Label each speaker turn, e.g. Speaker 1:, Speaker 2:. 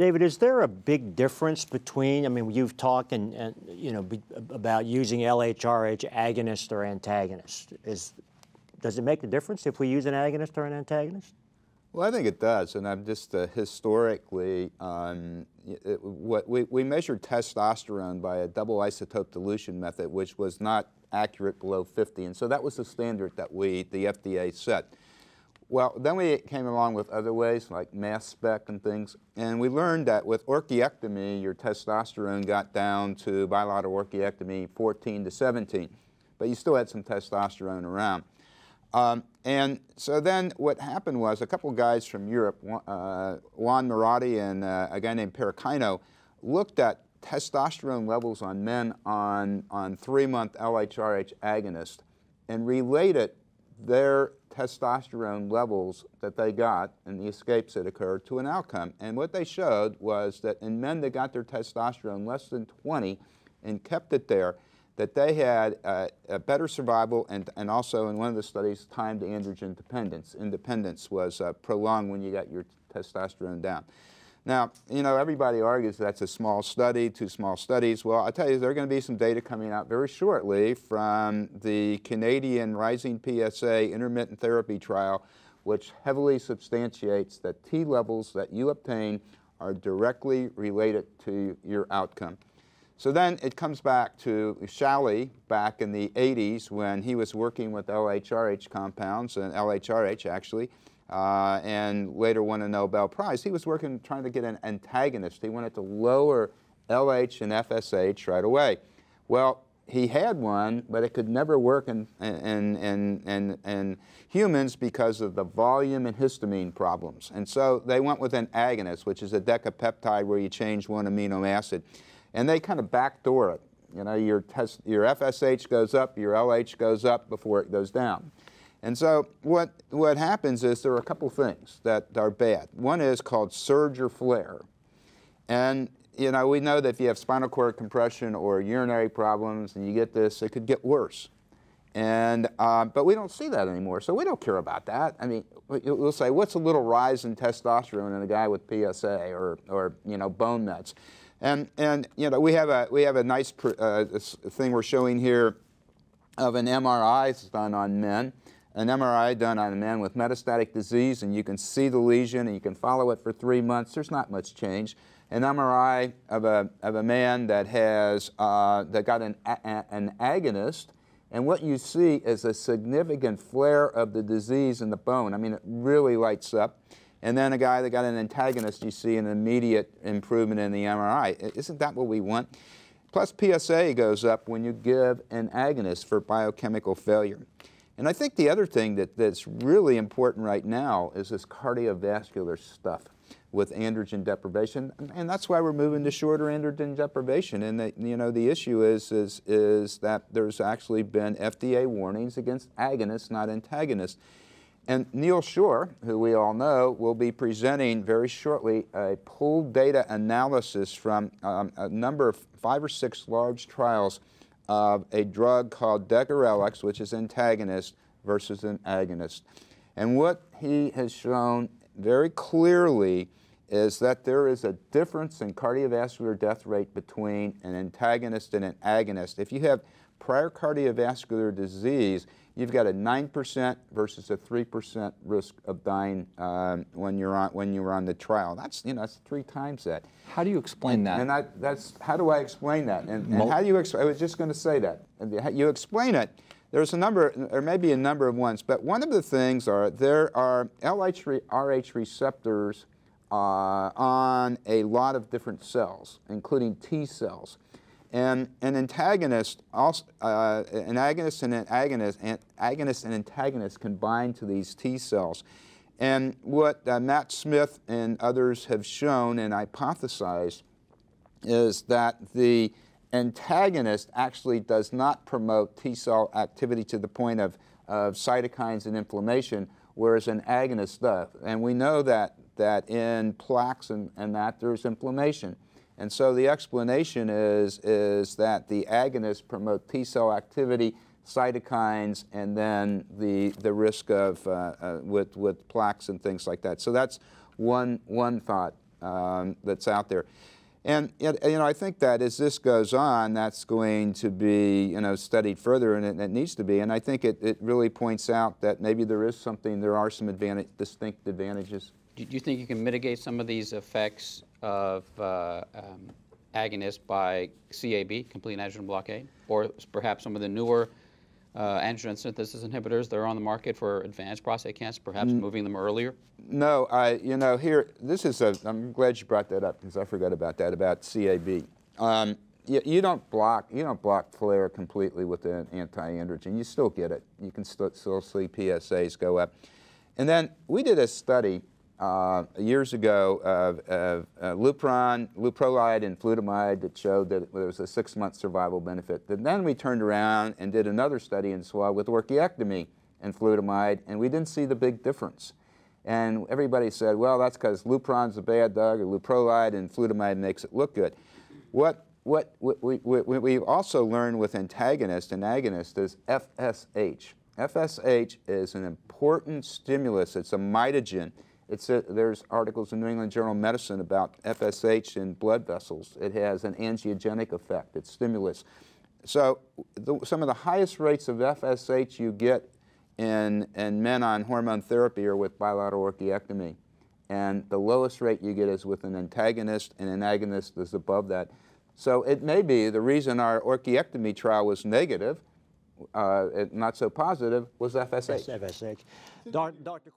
Speaker 1: David, is there a big difference between, I mean, you've talked and, and you know, be, about using LHRH agonist or antagonist. Is, does it make a difference if we use an agonist or an antagonist?
Speaker 2: Well, I think it does, and I'm just uh, historically, um, it, what we, we measured testosterone by a double isotope dilution method, which was not accurate below 50, and so that was the standard that we, the FDA set. Well, then we came along with other ways like mass spec and things, and we learned that with orchiectomy, your testosterone got down to bilateral orchiectomy 14 to 17, but you still had some testosterone around. Um, and so then what happened was a couple guys from Europe, uh, Juan Morote and uh, a guy named Perachino, looked at testosterone levels on men on, on three-month LHRH agonist and related their testosterone levels that they got and the escapes that occurred to an outcome. And what they showed was that in men that got their testosterone less than 20 and kept it there, that they had a better survival and, and also in one of the studies, time to androgen dependence. Independence was uh, prolonged when you got your testosterone down. Now, you know, everybody argues that's a small study, two small studies. Well, I tell you, there are going to be some data coming out very shortly from the Canadian Rising PSA intermittent therapy trial, which heavily substantiates that T levels that you obtain are directly related to your outcome. So then it comes back to Schally back in the 80s when he was working with LHRH compounds, and LHRH actually, uh, and later won a Nobel Prize. He was working trying to get an antagonist. He wanted to lower LH and FSH right away. Well, he had one, but it could never work in, in, in, in, in humans because of the volume and histamine problems. And so they went with an agonist, which is a decapeptide where you change one amino acid and they kind of backdoor it. You know, your, test, your FSH goes up, your LH goes up before it goes down. And so what, what happens is there are a couple things that are bad. One is called surge or flare. And you know, we know that if you have spinal cord compression or urinary problems and you get this, it could get worse. And, uh, but we don't see that anymore, so we don't care about that. I mean, we'll say, what's a little rise in testosterone in a guy with PSA or, or you know, bone mets? And, and you know, we have a, we have a nice uh, thing we're showing here of an MRI done on men, an MRI done on a man with metastatic disease, and you can see the lesion and you can follow it for three months. There's not much change. An MRI of a, of a man that has, uh, that got an, a, an agonist, and what you see is a significant flare of the disease in the bone. I mean, it really lights up. And then a guy that got an antagonist, you see an immediate improvement in the MRI. Isn't that what we want? Plus PSA goes up when you give an agonist for biochemical failure. And I think the other thing that, that's really important right now is this cardiovascular stuff with androgen deprivation, and that's why we're moving to shorter androgen deprivation. And the, you know the issue is is is that there's actually been FDA warnings against agonists, not antagonists. And Neil Shore, who we all know, will be presenting very shortly a pooled data analysis from um, a number of five or six large trials of a drug called Degarelix, which is antagonist versus an agonist. And what he has shown very clearly is that there is a difference in cardiovascular death rate between an antagonist and an agonist. If you have prior cardiovascular disease, you've got a 9% versus a 3% risk of dying um, when you're on when you're on the trial. That's you know that's three times that.
Speaker 3: How do you explain that?
Speaker 2: And I, that's how do I explain that? And, and how do you? I was just going to say that. You explain it. There's a number, there may be a number of ones, but one of the things are there are LHRH receptors uh, on a lot of different cells, including T cells. And an antagonist, also, uh, an agonist and an agonist, an agonist and antagonist combine to these T cells. And what uh, Matt Smith and others have shown and hypothesized is that the antagonist actually does not promote T cell activity to the point of, of cytokines and inflammation, whereas an agonist does. And we know that, that in plaques and, and that there's inflammation. And so the explanation is, is that the agonists promote T cell activity, cytokines, and then the, the risk of uh, uh, with, with plaques and things like that. So that's one, one thought. um, that's out there. And you know, I think that as this goes on, that's going to be you know studied further, and it, it needs to be. And I think it, it really points out that maybe there is something, there are some advantage, distinct advantages.
Speaker 3: Do you think you can mitigate some of these effects of uh, um, agonists by CAB, complete androgen blockade, or perhaps some of the newer uh, androgen synthesis inhibitors that are on the market for advanced prostate cancer, perhaps moving them earlier?
Speaker 2: No, I, you know, here, this is a, I'm glad you brought that up because I forgot about that, about CAB. Um, you, you don't block, you don't block flare completely with an anti-androgen. You still get it. You can still, still see PSAs go up. And then we did a study uh, years ago of, of uh, Lupron, Leuprolide, and flutamide that showed that there was a six-month survival benefit. And then we turned around and did another study in SWOG with orchiectomy and flutamide, and we didn't see the big difference. And everybody said, well, that's because Lupron's a bad dog, or Leuprolide and flutamide makes it look good. What, what, we, we, we also learned with antagonist and agonist is FSH. FSH is an important stimulus. It's a mitogen. It's a, there's articles in New England Journal of Medicine about FSH in blood vessels. It has an angiogenic effect. It stimulates. So the, some of the highest rates of FSH you get in, in men on hormone therapy are with bilateral orchiectomy. And the lowest rate you get is with an antagonist, and an agonist is above that. So it may be the reason our orchiectomy trial was negative, uh, not so positive, was FSH.
Speaker 1: FSH. Dr.